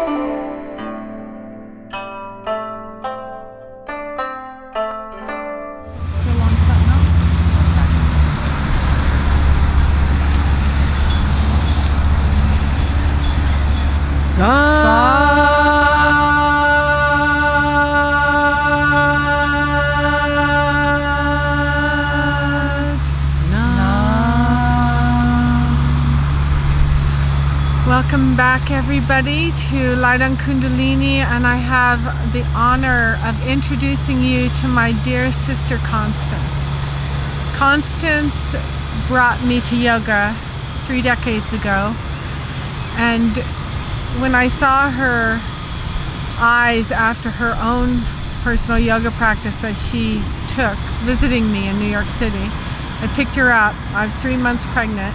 Still back, everybody, to Light on Kundalini, and I have the honor of introducing you to my dear sister Constance. Constance brought me to yoga three decades ago, and when I saw her eyes after her own personal yoga practice that she took visiting me in New York City, I picked her up. I was three months pregnant.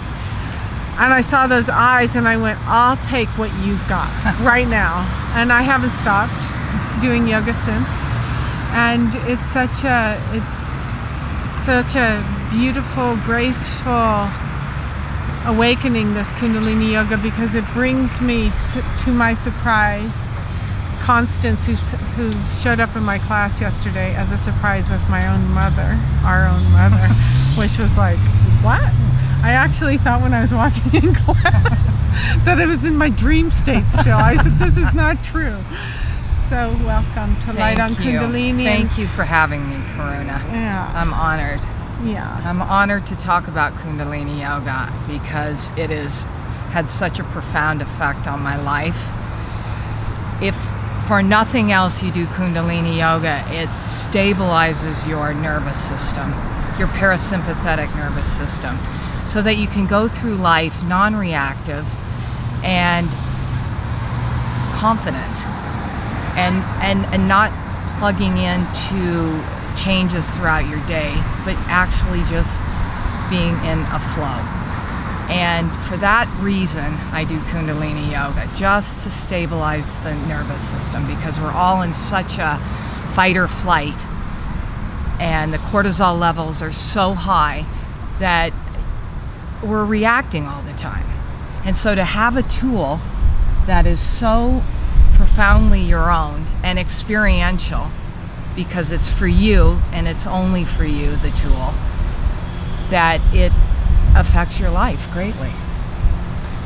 And I saw those eyes and I went, I'll take what you've got right now. And I haven't stopped doing yoga since. And it's such a it's such a beautiful, graceful awakening this kundalini yoga because it brings me to my surprise Constance who who showed up in my class yesterday as a surprise with my own mother, our own mother, which was like, what? I actually thought when I was walking in class that I was in my dream state still. I said, this is not true. So welcome to Light on Thank you. Kundalini. Thank you for having me, Karuna. Yeah, I'm honored. yeah. I'm honored to talk about Kundalini Yoga because it has had such a profound effect on my life. If for nothing else you do Kundalini Yoga, it stabilizes your nervous system, your parasympathetic nervous system, so that you can go through life non reactive and confident and, and, and not plugging into changes throughout your day, but actually just being in a flow. And for that reason, I do Kundalini Yoga, just to stabilize the nervous system because we're all in such a fight or flight, and the cortisol levels are so high that we're reacting all the time. And so to have a tool that is so profoundly your own and experiential because it's for you and it's only for you, the tool, that it affects your life greatly.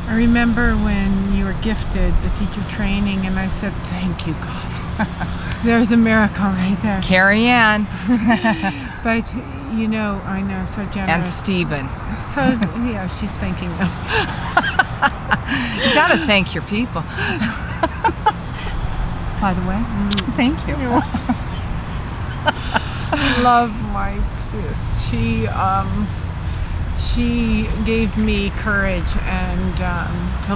I remember when you were gifted the teacher training, and I said, Thank you, God. There's a miracle right there. Carrie Ann But, you know, I know, so generous. and. Stephen. So, yeah, she's thanking them. You gotta thank your people. By the way, Thank you. I love my sis. She, um, she gave me courage and um, to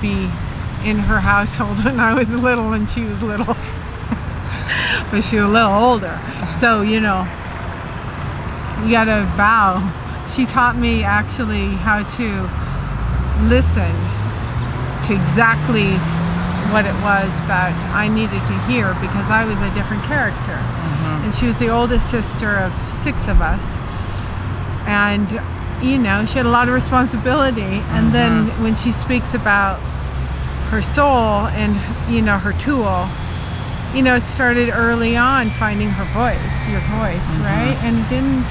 be in her household when I was little and she was little. but she was a little older. So, you know, you gotta vow. She taught me actually how to listen to exactly what it was that I needed to hear because I was a different character. Mhm. And she was the oldest sister of six of us. And, you know, she had a lot of responsibility. And then when she speaks about her soul and, you know, her tool, you know, it started early on finding her voice, your voice, right? And didn't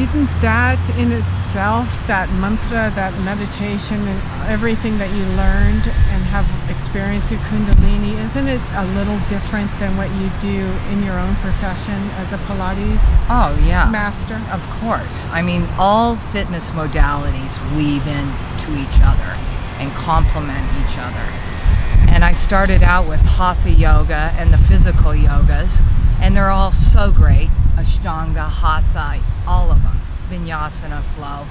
didn't that in itself, that mantra, that meditation, and everything that you learned and have experienced through Kundalini, isn't it a little different than what you do in your own profession as a Pilates Oh yeah. master? Of course. I mean, all fitness modalities weave into each other and complement each other. And I started out with Hatha yoga and the physical yogas, and they're all so great Ashtanga, Hatha, all of them, Vinyasana, flow.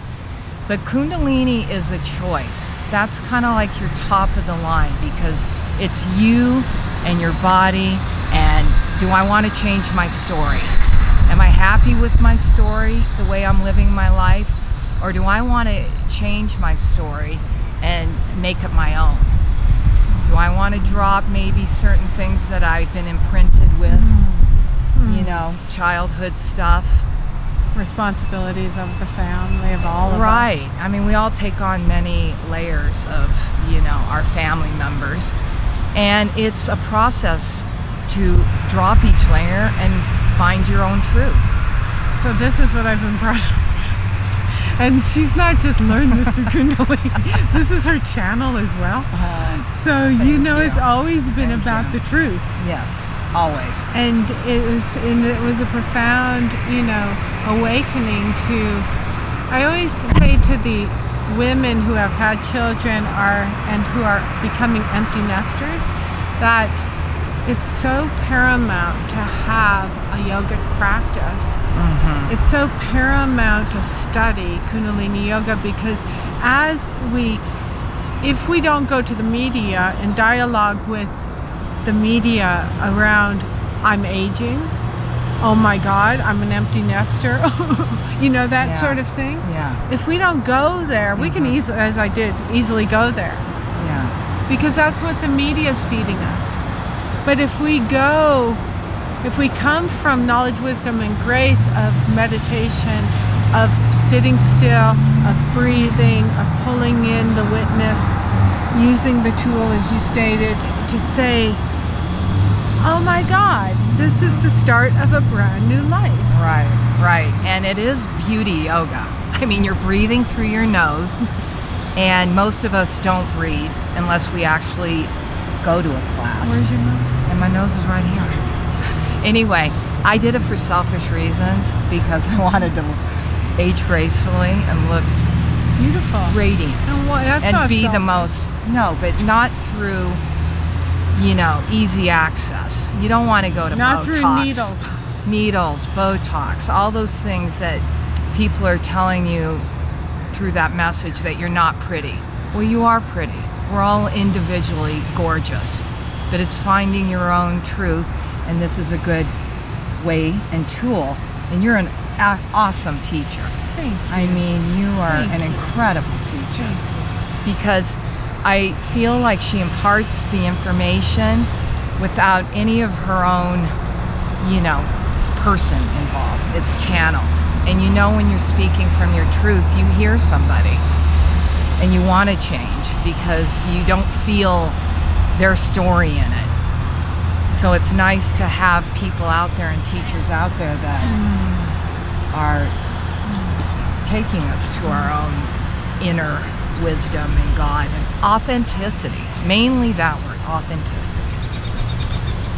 But Kundalini is a choice. That's kind of like your top of the line because it's you and your body. And do I want to change my story? Am I happy with my story, the way I'm living my life? Or do I want to change my story and make it my own? Do I want to drop maybe certain things that I've been imprinted with? Mm. Hmm. You know, childhood stuff. responsibilities of the family of all of right. us. I mean, we all take on many layers of, you know, our family members. And it's a process to drop each layer and find your own truth. So this is what I've been brought up. And she's not just learned this through Kundalini. This is her channel as well. Uh, so you know, it's always been Thank about you. the truth. Yes, always. and it was and it was a profound you know awakening to i always say to the women who have had children are and who are becoming empty nesters that it's so paramount to have a yogic practice Mm-hmm. it's so paramount to study kundalini yoga because as we if we don't go to the media and dialogue with the media around I'm aging, oh my god, I'm an empty nester, you know that Yeah. sort of thing. Yeah, If we don't go there, we can Mhm. easily as I did easily go there yeah. because that's what the media is feeding us. But if we go, if we come from knowledge, wisdom, and grace of meditation, of sitting still, of breathing, of pulling in the witness, using the tool as you stated to say, oh my God, this is the start of a brand new life. Right, right. And it is beauty yoga. I mean, you're breathing through your nose, and most of us don't breathe unless we actually go to a class. Where's your nose? And my nose is right here. Anyway, I did it for selfish reasons because I wanted to age gracefully and look Beautiful. radiant And what, that's and be the most no, but not through you know easy access. You don't want to go to Not Botox, through needles. needles, Botox, all those things that people are telling you through that message that you're not pretty. Well, you are pretty. We're all individually gorgeous, but it's finding your own truth, and this is a good way and tool. And you're an awesome teacher. Thank you. I mean, you are Thank an incredible teacher Thank you. because I feel like she imparts the information without any of her own, you know, person involved. It's channeled. And you know when you're speaking from your truth, you hear somebody and you want to change because you don't feel their story in it. So it's nice to have people out there and teachers out there that mm. are taking us to our own inner wisdom and God and authenticity. Mainly that word, authenticity.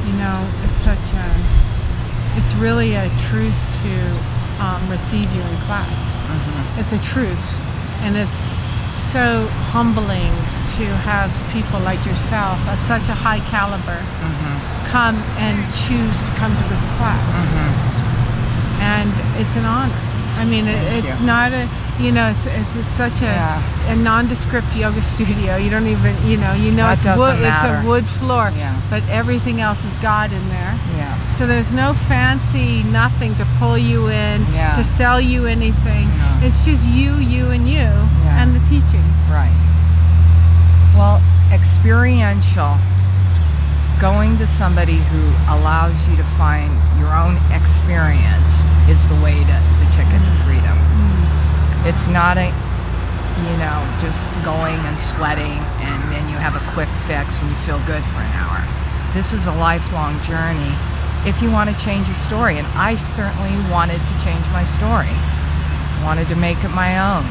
you know it's such a it's really a truth to um, receive you in class. Mm-hmm. It's a truth. And it's so humbling to have people like yourself of such a high caliber mm-hmm. come and choose to come to this class. Mm-hmm. And it's an honor i mean it, it's you. not a you know it's, it's a, such a, Yeah. a nondescript yoga studio you don't even you know you know That it's wood it's a wood floor Yeah. but everything else is god in there Yes. so there's no fancy nothing to pull you in, Yeah. to sell you anything. No. It's just you, you, and you, and the teachings. Right. Well, experiential, going to somebody who allows you to find your own experience is the way to the ticket. It's not a, you know, just going and sweating and then you have a quick fix and you feel good for an hour. This is a lifelong journey if you want to change your story. And I certainly wanted to change my story. Wanted to make it my own.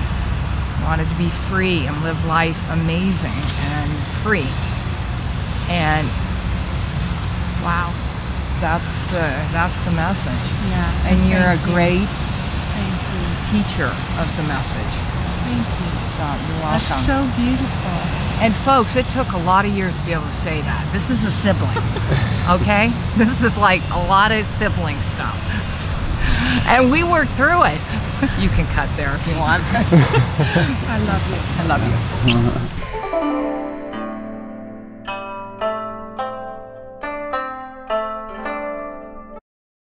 Wanted to be free and live life amazing and free. And wow, that's the that's the message. Yeah. And you're a great. Teacher of the message. Thank you. So you're That's so beautiful. And folks, it took a lot of years to be able to say that. This is a sibling, okay? This is like a lot of sibling stuff. And we worked through it. You can cut there if you want. I love you. I love you.